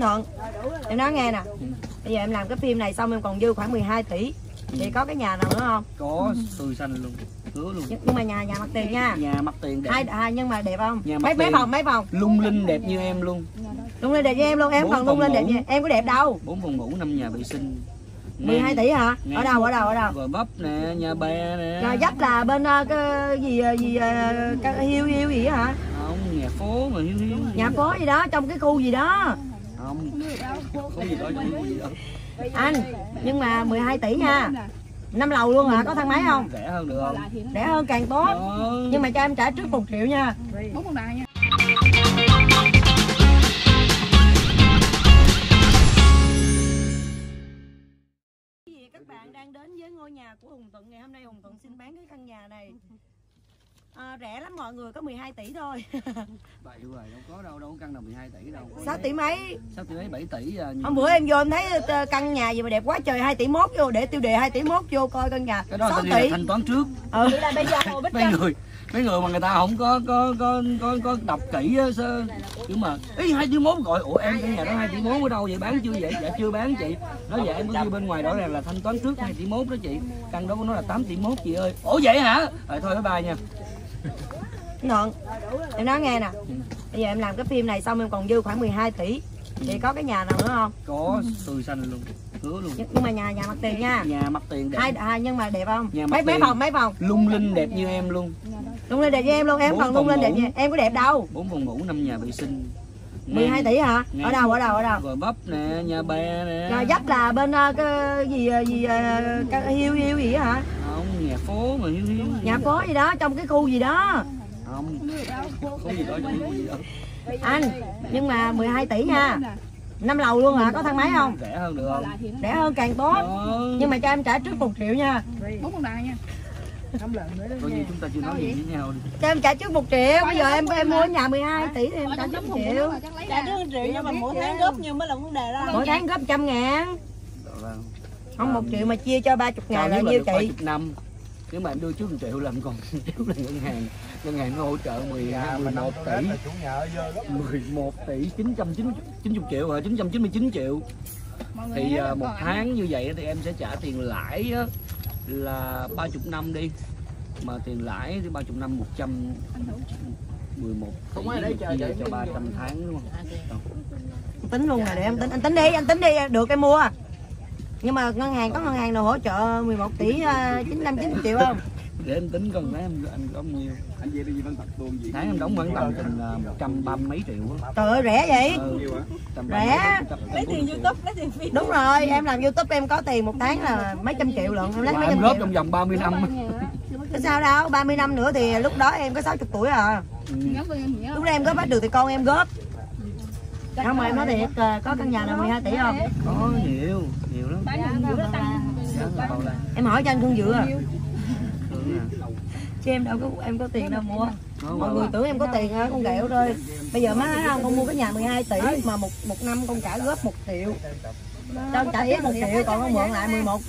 Thuận Em nói nghe nè Bây giờ em làm cái phim này xong em còn dư khoảng 12 tỷ Thì có cái nhà nào nữa không? có tươi xanh luôn hứa luôn Nhưng, nhưng mà nhà nhà mặt tiền nha nhà mặt tiền đẹp hai, hai nhưng mà đẹp không? Nhà mặt mấy mấy tiền. phòng mấy phòng? lung linh đẹp như em luôn Lung lên đẹp với em luôn, em còn lung lên đẹp như em có đẹp đâu bốn phòng ngủ năm nhà vệ sinh 12 tỷ hả? Ngang. Ở đâu ở đâu ở đâu? gò vấp nè nhà bè nè Rồi dấp là bên ờ, cái gì ờ, gì ờ, cái hiêu hiêu gì hả? không nhà phố mà hiu hiu Nhà phố gì đó trong cái khu gì đó. Anh, nhưng mà 12 tỷ nha. Năm lầu luôn hả? Có thang máy không? rẻ hơn được không Rẻ hơn càng tốt. Đó. Nhưng mà cho em trả trước 1 triệu nha. bốn con đài nha các bạn đang đến với ngôi nhà của Hùng Thuận ngày hôm nay Hùng Thuận xin bán cái căn nhà này à, rẻ lắm mọi người có 12 tỷ thôi. Bậy rồi đâu có đâu đâu có căn nào 12 tỷ đâu. 6 tỷ mấy? Sáu tỷ mấy 7 tỷ à, hôm bữa em vô em thấy ờ, căn nhà gì mà đẹp quá trời 2 tỷ mốt vô để tiêu đề 2 tỷ mốt vô coi căn nhà. Cái đó 6 ta là tỷ. thanh toán trước. Ừ. là bây giờ hồ bích mấy người mấy người mà người ta không có có có có, có đọc kỹ á sơ. Nhưng mà ý hai tỷ mốt gọi ủa em căn nhà đó hai tỷ mốt ở đâu vậy? Bán chưa vậy? Dạ chưa bán chị. Nói vậy em có ghi bên ngoài đó là, là thanh toán trước hai tỷ mốt đó chị. Căn đó của nó là 8 tỷ mốt chị ơi. Ủa vậy hả? Rồi thôi bye bye nha Thuận em nói nghe nè. Bây giờ em làm cái phim này xong em còn dư khoảng 12 tỷ. Thì có cái nhà nào nữa không? Có tươi xanh luôn. Hứa luôn. Nhưng mà nhà nhà mặt tiền nha. Nhà mặt tiền đẹp. Hai hai nhưng mà đẹp không? Nhà mấy mấy phòng mấy phòng? lung linh đẹp như em luôn. Lung lên đẹp với em luôn em còn lung lên đẹp như em có đẹp đâu. Bốn phòng ngủ năm nhà vệ sinh. 12 tỷ hả? Ở Ngang. đâu ở đâu ở đâu? Gò vấp nè nhà bè nè. Rồi dấp là bên ờ, cái gì ờ, gì ờ, cái hiêu hiêu gì hả phố mà hiu hiu. Nhà phố gì đó trong cái khu gì đó. Không. Không gì đó chẳng có gì đó. Anh nhưng mà 12 tỷ nha. Năm lầu luôn hả có thang máy không? Rẻ hơn được không? Rẻ hơn càng tốt. Đó nhưng mà cho em trả trước 1 triệu nha. Bốn con đài nha. Coi như chúng ta chưa nói gì với nhau đi. Cho em trả trước 1 triệu. Bây giờ em em mua nhà 12 tỷ thì em trả trước 1 triệu. Trả trước triệu nhưng mà mỗi tháng góp nhiêu mới là vấn đề đó. mỗi tháng góp trăm ngàn. Không một triệu mà chia cho 30 cao ngàn là nhiêu chị? 30 năm nếu mà em đưa trước 1 triệu là em còn trước là ngân hàng ngân hàng nó hỗ trợ 12 11 tỷ. 11 tỷ 990 triệu hả? 999 triệu. Thì à, một tháng như vậy thì em sẽ trả tiền lãi á, là 30 năm đi. Mà tiền lãi thì 30 năm 100 11 không ai để chờ cho 300 tháng đúng không? tính luôn rồi để em tính anh tính đi anh tính đi được em mua nhưng mà ngân hàng có ngân hàng nào hỗ trợ 11 tỷ ờ, 990 triệu không? Để em tính coi tháng em anh có bao nhiêu? Anh về đi văn tập luôn gì? Tháng em đóng khoảng tầm chừng à, một trăm ba mấy triệu á. Trời ơi rẻ vậy? Ừ, Rẻ. mấy, Lấy tiền. YouTube, lấy tiền phim. đúng rồi em làm youtube em có tiền một tháng là mấy trăm triệu lận em lấy mấy em trăm góp triệu. trong vòng 30 năm. Sao đâu 30 năm nữa thì lúc đó em có 60 tuổi à. Ừ. lúc đó em góp hết được thì con em góp. Không mà em nói thiệt ờ, có căn nhà nào 12 tỷ không? Có nhiều nhiều lắm em hỏi cho anh Khương Dựa. À. Ừ, nè. chứ em đâu có em có tiền đâu mua. Mọi người tưởng em có tiền hả con ghẹo thôi. Bây giờ má thấy không con mua cái nhà 12 tỷ mà một một năm con trả góp một triệu. Cho con trả tiếp một triệu còn con mượn lại 11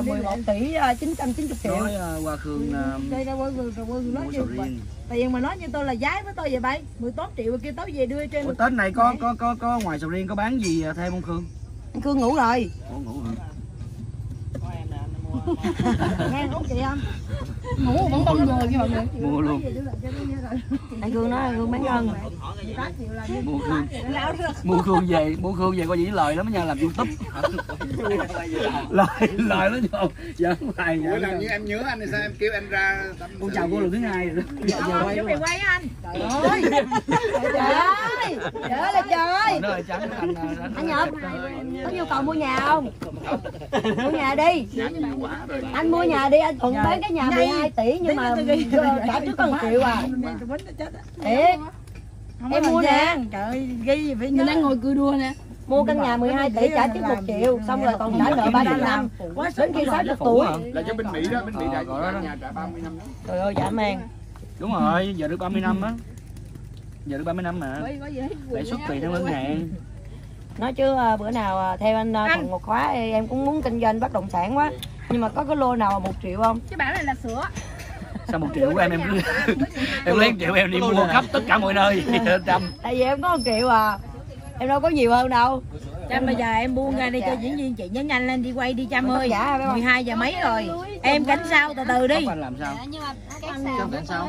uh, 11 tỷ uh, 990 triệu. Nói à, qua khương à, đây quên rồi quên nói sầu riêng. Tiền mà nói như tôi là giái với tôi vậy bay 18 triệu kia tối về đưa trên Ủa, tết này có có có có ngoài sầu riêng có bán gì à, thêm không khương? Khương ngủ rồi. Ủa, ngủ hả nghe không chị không? Ngủ vẫn bông người kia mọi người. Mua luôn. Anh Khương nói anh Khương bán ơn mua khương. Mua khương. Về mua khương về coi gì lời lắm nha làm youtube. Lời lời nó vô giỡn hoài Mỗi giỡn lần hoài. như em nhớ anh thì sao? Em kêu anh ra con chào cô lần thứ hai rồi đó. Giờ, giờ quay chuẩn bị quay anh. Trời ơi. Trời ơi. Trời trời anh Nhật có nhu cầu mua nhà không? Mua nhà đi. Anh mua nhà đi anh thuận bán cái nhà 12 tỷ nhưng mà trả trước có một triệu à. Thiệt. Em mua nè Trời ghi phải mình đang ngồi cười đùa nè. Mua căn nhà 12 tỷ trả trước một triệu xong rồi còn trả nợ 300 năm. Đến khi 60 tuổi. Là cho bên Mỹ đó, bên Mỹ đã có đó. nhà trả 30 năm đó. trời ơi dạ mang đúng rồi giờ được 30 năm á. Giờ được 30 năm mà. Có gì hết lãi suất tùy theo ngân hàng. Nói chứ à, bữa nào à, theo anh à, thuận một khóa em cũng muốn kinh doanh bất động sản quá nhưng mà có cái lô nào mà một triệu không? Cái bản này là sữa. Sao một triệu của em em cứ em lấy một triệu em đi mua khắp tất cả mọi nơi. Trăm tại vì em có một triệu à. Em đâu có nhiều hơn đâu Chăm bây giờ em buông ra đi cho diễn viên chị nhớ nhanh lên đi quay đi Chăm ơi. Dạ, không? 12 giờ mấy rồi? Em cánh sau từ từ đi.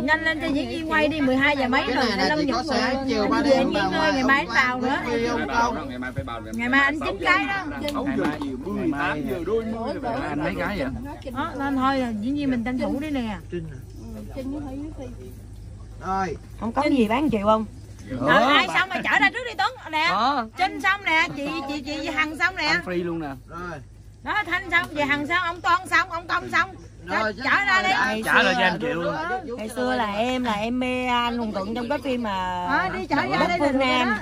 Nhanh lên cho diễn viên quay đi 12 giờ mấy rồi? Để Lâm Nhật rồi chiều ba Diễn đêm viên ơi ngày mai anh vào nữa. ngày mai phải bao được. Ngày mai anh chín cái đó. Sáu giờ giờ đôi mươi anh mấy cái vậy? Đó, nên thôi là diễn viên mình tranh thủ đi nè. Rồi, không có gì bán chịu không Rồi, ai xong rồi chở ra trước đi Tuấn? Nè Đó Trinh xong nè chị chị chị Hằng xong nè. Ăn free luôn nè. Rồi. đó Thanh xong về Hằng xong ông Toan xong ông Công xong. Rồi, chở ra đi. Trả lại cho anh chịu luôn. ngày xưa là em là em mê anh hùng thuận trong cái phim mà Đó, đi chở ra Đất đây phương nam.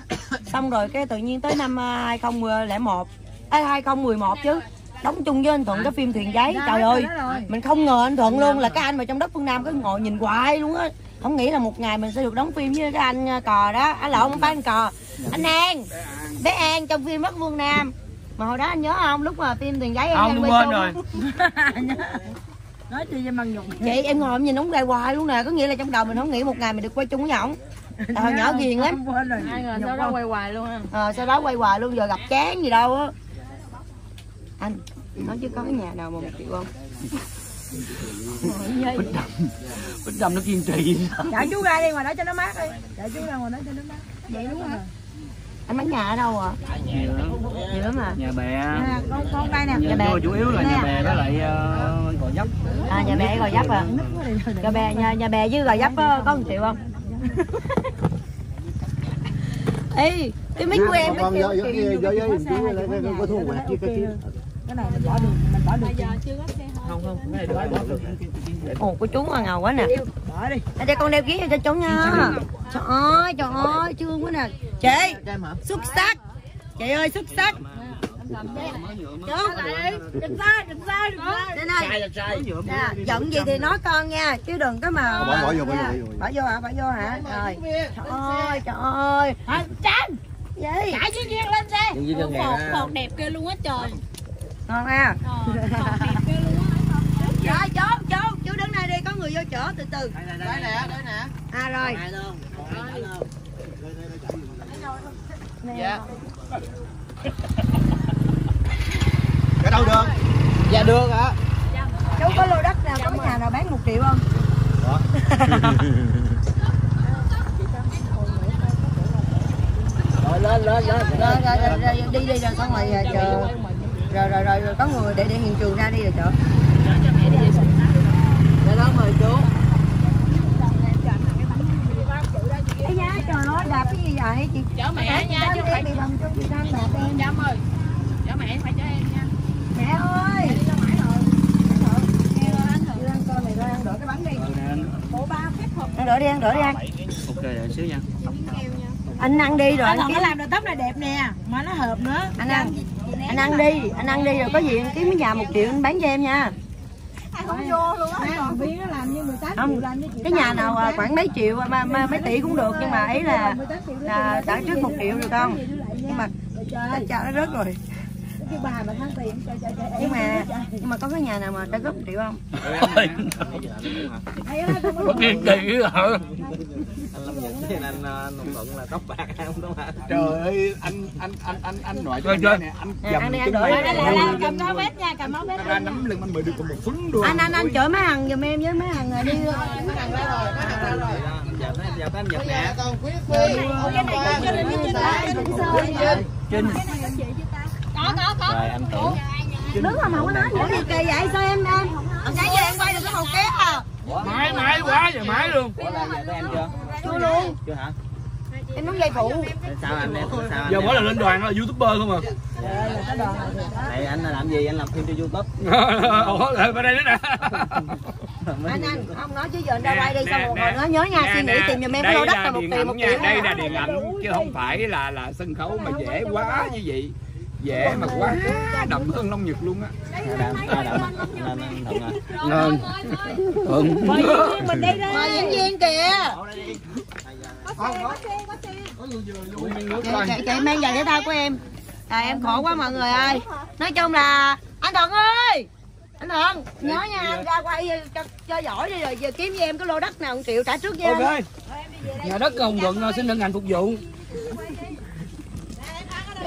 xong rồi cái tự nhiên tới năm à, 2001 à, 2011 chứ. Đóng chung với anh thuận cái phim thuyền giấy. Trời ơi mình không ngờ anh thuận luôn là cái anh mà trong đất phương nam cứ ngồi nhìn hoài luôn á không nghĩ là một ngày mình sẽ được đóng phim với cái anh à, cò đó. Anh lộn không phải anh cò. Anh an. Bé an trong phim đất phương nam. Mà hồi đó anh nhớ không? Lúc mà phim thuyền giấy em Không quên quay rồi. Nói chi cho bằng nhục. Chị em ngồi em nhìn ống gai hoài luôn nè. Có nghĩa là trong đầu mình không nghĩ một ngày mình được quay chung với ổng. Hồi nhỏ ghiền lắm. Quên rồi. Hai người sau đó quay hoài luôn ha. Ờ, sau đó quay hoài luôn giờ gặp chán gì đâu á. Anh nói chứ có cái nhà nào mà một triệu không Bích Trâm nó kiên trì chở chú ra đi ngoài đó cho nó mát đi chở chú ra ngoài đó cho nó mát vậy đúng rồi anh bán nhà ở đâu à lắm nhiều lắm à Nhà bè nè con con đây nè Nhà bè. bè chủ yếu là nhà bè với lại uh, gò dấp à nhà bè gò dấp à nhà bè nhà, nhà bè với gò dấp có, có một triệu không Ê, cái mic của em Con cái vô vô triệu vô vô chú lại cái có thu quẹt chứ cái kia. cái này mình bỏ được ồ của chú mà ngầu quá nè. Bỏ đi. Để cho con đeo kiến cho chú nha. Trời ơi, trời ơi, thương quá nè. Chị, xuất sắc. Chị ơi, xuất sắc. Chú, đừng sai, đừng sai, đừng sai Đây này, giận gì thì nói con nha Chứ đừng có mà. Bỏ- bỏ vô, bỏ vô, bỏ vô. Bỏ vô hả, bỏ vô hả? Rồi, trời. ơi, trời ơi. Tranh Gì? Thả chiếc chiếc lên xe. Một, một đẹp kia luôn á trời. Ngon ha. Ờ, Rồi, chú, chú, chú đứng đây đi, có người vô chở từ từ Đây nè, đây nè. À rồi luôn. Dạ Cái đâu được? Dạ được ạ. Chú có lô đất nào, có nhà nào bán một triệu không? Rồi lên lên lên. rồi, đi đi rồi xong rồi à, chờ rồi rồi rồi, có người để để hiện trường ra đi rồi chợ dạ mời chú. Ê nha, trời ơi, đạp cái gì vậy chị? Chở mẹ nha chứ Em phải bị bầm chung chị đang đạp em. Trâm ơi Chở mẹ phải chở em nha. Mẹ ơi! Chị đang coi này ra ăn đỡ cái bánh đi. Ăn đỡ đi, ăn đỡ đi ăn. Ok để xíu nha. Anh ăn đi rồi anh anh còn nó làm được tóc này đẹp nè mà nó hợp nữa. Anh ăn. Anh ăn đi anh ăn đi rồi có gì anh kiếm cái nhà một triệu anh bán cho em nha viên nó làm như 18 không cái nhà nào à, khoảng mấy triệu mà, mà mấy tỷ cũng được nhưng mà ấy là là trả trước một triệu được không? nhưng mà trả nó rớt rồi. Cái bà mà thắng tiền cho cho cho nhưng mà nhưng mà có cái nhà nào mà trả gấp một triệu không? Có kiên trì hả trời ơi anh anh anh anh anh nội cho chơi. anh nè anh Nè, dầm cái này cầm máu vết nha cầm máu vết ra nắm lưng anh mới được có một phấn luôn anh anh anh chở mấy thằng giùm em với mấy thằng đi Trinh Có có có đứng mà không có nói nữa gì kỳ vậy sao em em? Sáng giờ em quay được cái hộp ké à? Mãi mãi quá giờ mãi luôn. Chưa luôn. Em nóng dây phụ. Sao anh em? Sao Giờ mỗi lần lên đoàn là youtuber không à? Này anh làm gì? Anh làm phim cho YouTube. Ủa lại bên đây nữa nè. Anh anh không nói chứ giờ anh ra quay đi xong một hồi nữa nhớ nha suy nghĩ tìm giùm em cái lô đất là một tiền một triệu đây là điện ảnh chứ không phải là là sân khấu mà dễ quá như vậy dễ mà quá. đậm hơn long nhật luôn á. Đàm, à, thuận rồi. Ngon. Thuận. Mình đi đi mời diễn viên kìa. Chị, chị, mang giày thể thao của em. À, em khổ quá mọi người ơi. Nói chung là anh thuận ơi! Anh thuận nhớ nha anh ra quay cho, cho giỏi đi rồi giờ kiếm cho em cái lô đất nào một triệu trả trước với anh Ok Nhà đất Hồng Thuận xin hân hạnh phục vụ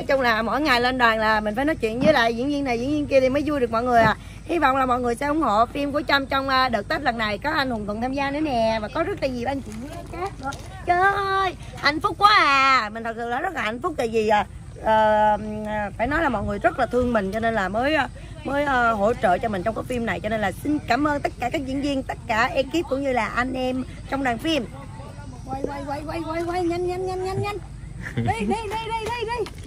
nói chung là mỗi ngày lên đoàn là mình phải nói chuyện với lại diễn viên này diễn viên kia thì mới vui được mọi người à. Hy vọng là mọi người sẽ ủng hộ phim của trâm trong à, đợt tết lần này. Có anh hùng thuận tham gia nữa nè và có rất là nhiều anh chị khác nữa. Trời ơi hạnh phúc quá à. Mình thật sự là rất là hạnh phúc tại vì à, ờ, phải nói là mọi người rất là thương mình cho nên là mới à, mới uh, hỗ trợ cho mình trong cái phim này. Cho nên là xin cảm ơn tất cả các diễn viên tất cả ekip cũng như là anh em trong đoàn phim. Quay quay quay quay quay quay nhanh nhanh nhanh nhanh nhanh. Đi đi đi đi đi đi.